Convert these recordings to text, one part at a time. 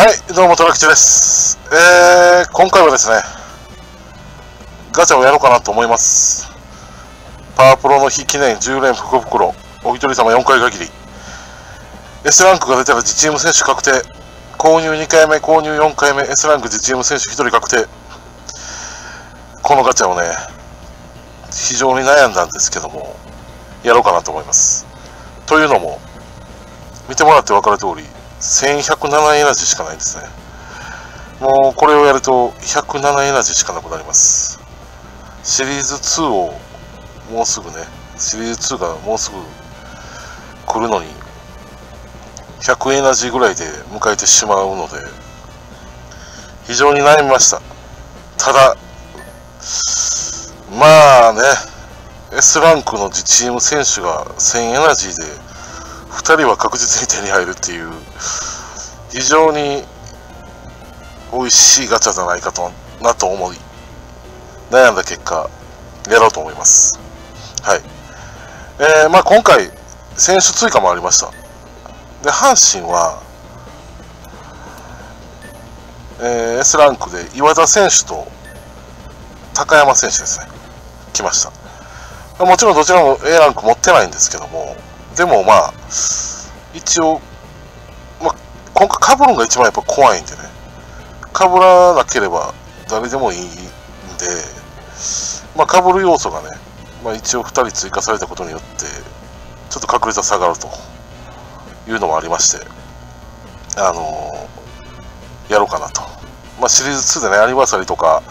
はい、どうも、トラキチです。えー、今回はですね、ガチャをやろうかなと思います。パワープロの日記念10連福袋、お一人様4回限り。S ランクが出たら自チーム選手確定。購入2回目、購入4回目、S ランク自チーム選手1人確定。このガチャをね、非常に悩んだんですけども、やろうかなと思います。というのも、見てもらって分かる通り、1107エナジーしかないんですね。もうこれをやると107エナジーしかなくなります。シリーズ2をもうすぐね、シリーズ2がもうすぐ来るのに100エナジーぐらいで迎えてしまうので、非常に悩みました。ただ、まあね、S ランクのチーム選手が1000エナジーで2人は確実に手に入るっていう非常に美味しいガチャじゃないかとなと思い悩んだ結果やろうと思います。はい。えー、まあ今回選手追加もありました。で阪神は、えー S ランクで岩田選手と高山選手ですね。来ました。もちろんどちらも A ランク持ってないんですけどもでもまあ一応、まあ、今回被るのが一番やっぱ怖いんでね。被らなければ誰でもいいんでまあ被る要素がね、ま、一応2人追加されたことによってちょっと確率は下がるというのもありましてあのーやろうかなと。まあシリーズ2でねアニバーサリーとか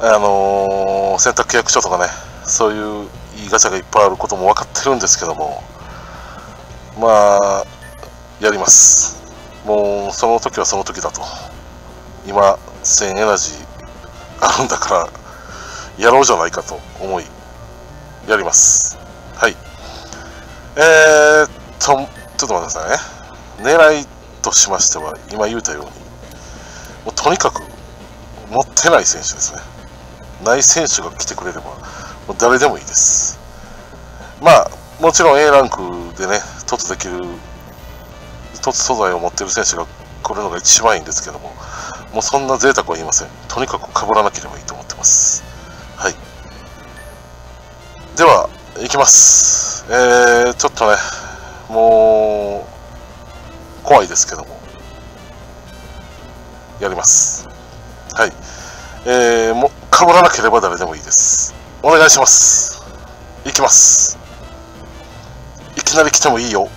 あのー選択契約書とかねそういういいガチャがいっぱいあることも分かってるんですけどもまあやります。もうその時はその時だと。今1000エナジーあるんだからやろうじゃないかと思いやります。はい。えー、っとちょっと待ってくださいね。狙いとしましては今言うたようにもうとにかく持ってない選手ですね。ない選手が来てくれればもう誰でもいいです。まあもちろん A ランクでね凸できる凸素材を持っている選手が来るのが一番いいんですけどももうそんな贅沢は言いません。とにかく被らなければいいと思ってます。はい。では行きます。えー、ちょっとねもう怖いですけどもやります。はい。えー、も被らなければ誰でもいいです。お願いします。いきます。きなり来てもいいよ。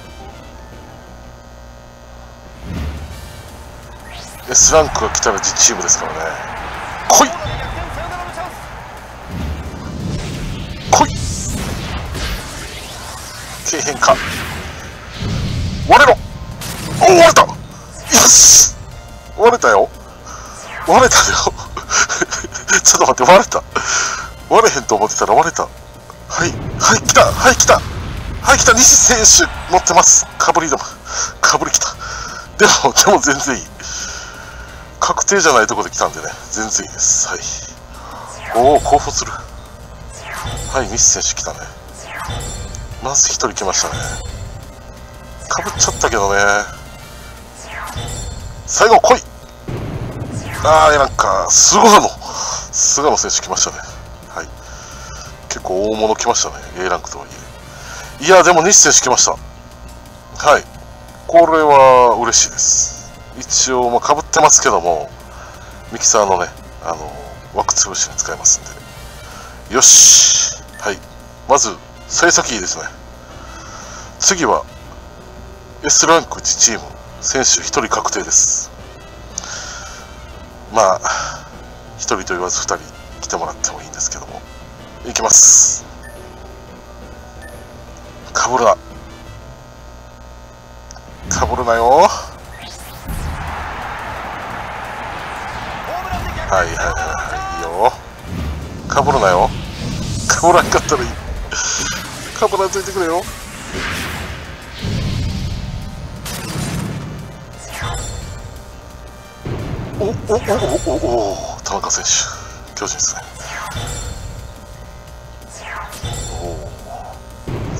S ランクが来たら自チームですからね。来い！来い！けえへんか割れろ！お割れた！よし！割れたよ。割れたよ。ちょっと待って割れた。割れへんと思ってたら割れた。はいはい来た！はい来た！はい来た西選手持ってます。かぶりでも。かぶり来た。でもでも全然いい。確定じゃないとこで来たんでね。全然いいです。はい。おお興奮する。はい西選手来たね。まず一人来ましたね。かぶっちゃったけどね。最後来い。ああなんか菅野。菅野選手来ましたね。はい。結構大物来ましたね。A ランクとはいえ。いやでも西選手来ました。はい。これは嬉しいです。一応まあかぶってますけどもミキサーのねあの枠潰しに使えますんで。よし。はい。まず幸先いいですね。次は S ランク1チーム。選手1人確定です。まあ1人と言わず2人来てもらってもいいんですけども。いきます。かぶるな。かぶるなよ。はいはいはいい。いいよ。かぶるなよ。かぶらんかったらいい。かぶらんといてくれよ。おおおおおおお田中選手巨人ですね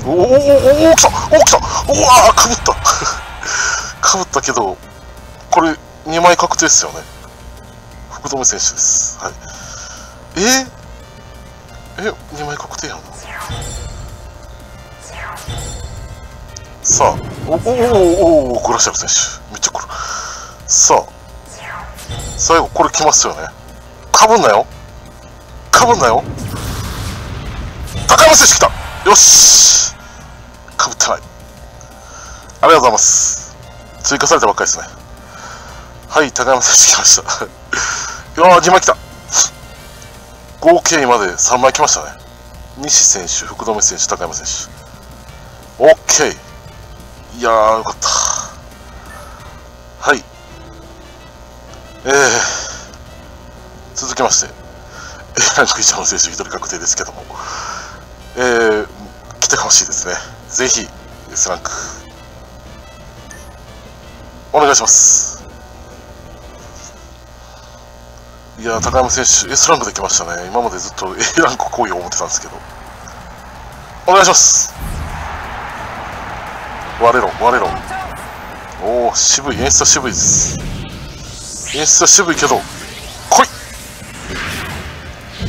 おおおおおおお来たお来たおわかぶった。かぶったけどこれ2枚確定ですよね。福留選手です。はい。え？ー、え2枚確定やん。さあおおおおおグラシアル選手。めっちゃ来る。さあ最後これ来ますよね。かぶんなよ。かぶんなよ。高山選手来た。よし。ありがとうございます。追加されたばっかりですね。はい高山選手来ました。いやー2枚来た。合計まで3枚来ましたね。西選手福留選手高山選手。OK いやーよかった。はい。えー、続きまして。A ランク以上の選手1人確定ですけども。えー、来てほしいですね。ぜひ S ランク。お願いします。いや高山選手 S ランクで来ましたね。今までずっと A ランク来いを思ってたんですけど。お願いします。割れろ割れろ。おお渋い演出は渋いです。演出は渋いけど来い。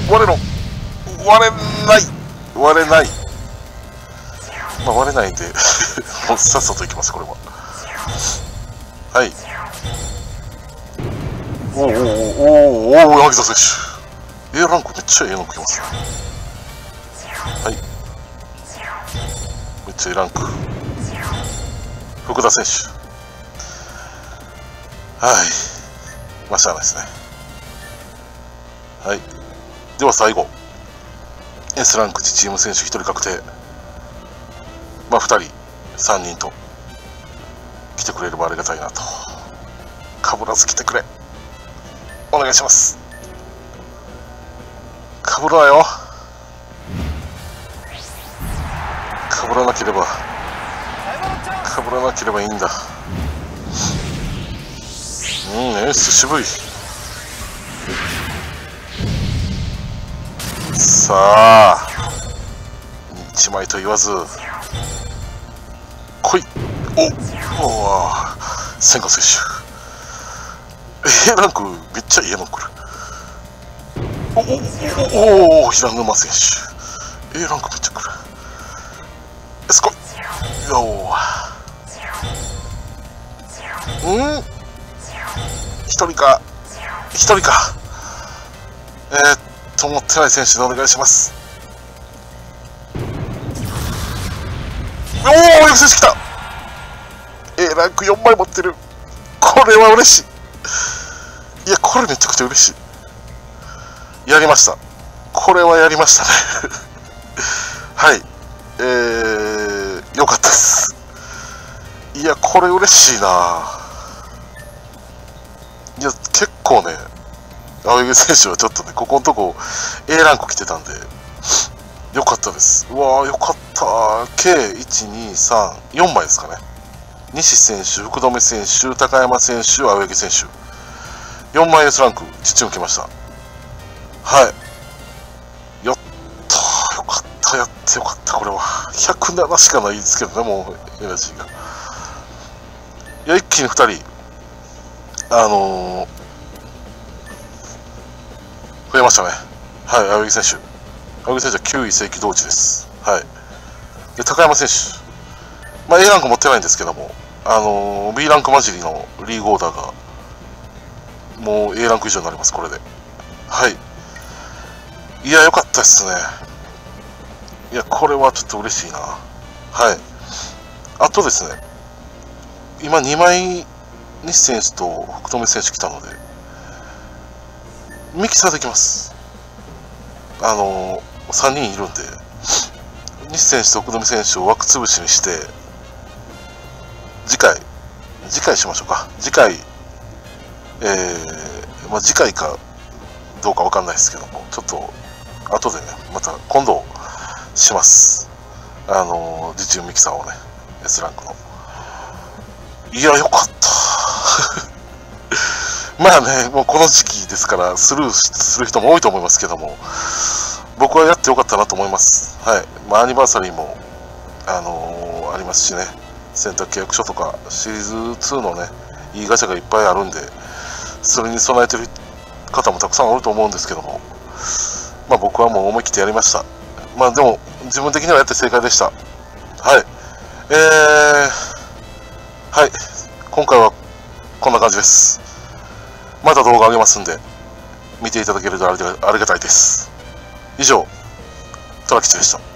割れろ。割れない。割れない。まあ割れないんで もうさっさといきますこれは。はい。おおおおおおお柳田選手。A ランクめっちゃええの来ますね。はい。めっちゃ A ランク。福田選手。はい。まあしゃあないですね。はい。では最後。S ランク1チーム選手1人確定。まあ2人。3人と来てくれればありがたいなと。かぶらず来てくれ。お願いします。かぶるなよ。かぶらなければかぶらなければいいんだ。うんエース渋いさあ一枚と言わず来い。おお千賀選手。A ランクめっちゃいいの来るおおお平沼選手。A ランクめっちゃ来る。すごいようん？一人か。一人か。えー、っと思ってない選手でお願いします。おおよく選手来た。A ランク4枚持ってる。これは嬉しい。いやこれめちゃくちゃ嬉しい。やりました。これはやりましたね。はい。えー、よかったです。いやこれ嬉しいな。いや結構ね青柳選手はちょっとねここのとこ A ランク来てたんでよかったです。うわーよかった。計1234枚ですかね。西選手福留選手高山選手青柳選手4枚 S ランク父も来ましたはいやったよかったやってよかったこれは107しかないですけどねもうエナジーがいや一気に2人あのー、増えましたね。はい、青柳選手。青柳選手は9位正規同時です。はい。で、高山選手。まあ、A ランク持ってないんですけども、あのー、B ランク混じりのリーグオーダーが、もう A ランク以上になります、これで。はい。いや、良かったですね。いや、これはちょっと嬉しいな。はい。あとですね、今2枚西選手と福留選手来たので、ミキサーできます。あのー、3人いるんで、西選手と福留選手を枠潰しにして、次回、次回しましょうか。次回、えー、まあ、次回かどうかわかんないですけども、ちょっと、後でね、また今度します。あのー、自重ミキサーをね、S ランクの。いや、よかった。まあね、もうこの時期ですからスルーする人も多いと思いますけども、僕はやってよかったなと思います。はい。まあ、アニバーサリーも、あのー、ありますしね、洗濯契約書とか、シリーズ2のね、いいガチャがいっぱいあるんで、それに備えてる方もたくさんおると思うんですけども、まあ僕はもう思い切ってやりました。まあでも、自分的にはやって正解でした。はい。えー、はい。今回はこんな感じです。また動画あげますんで、見ていただけるとありがたいです。以上、トラ吉でした。